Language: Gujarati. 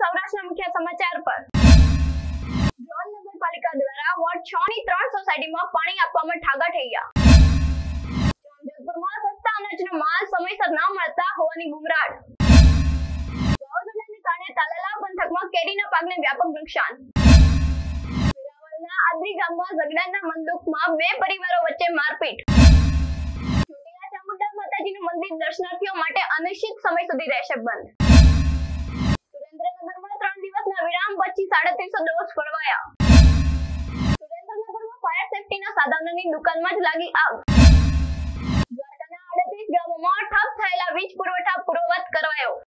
સૌરાષ્ટ્રના મુખ્ય સમાચાર પર. ડ્રોન નગરપાલિકા દ્વારા વોર્ડ છ ની ત્રણ સોસાયટીમાં પાણી આપવામાં ઠાગા કેરીના પાકને વ્યાપક નુકસાન. આદરી ગામમાં ઝઘડાના મંદુકમાં બે પરિવારો વચ્ચે મારપીટ. માતાજીનું મંદિર દર્શનાર્થીઓ માટે અનિશ્ચિત સમય સુધી રહેશે બંધ. દિવસના સાડા પછી સાડત્રીસો ડોઝ ફળવાયા સુરેન્દ્રનગરમાં ફાયર સેફટીના સાધનોની દુકાનમાં જ લાગી આગ. દ્વારકાના આડત્રીસ ગામોમાં ઠપ થયેલા વીજ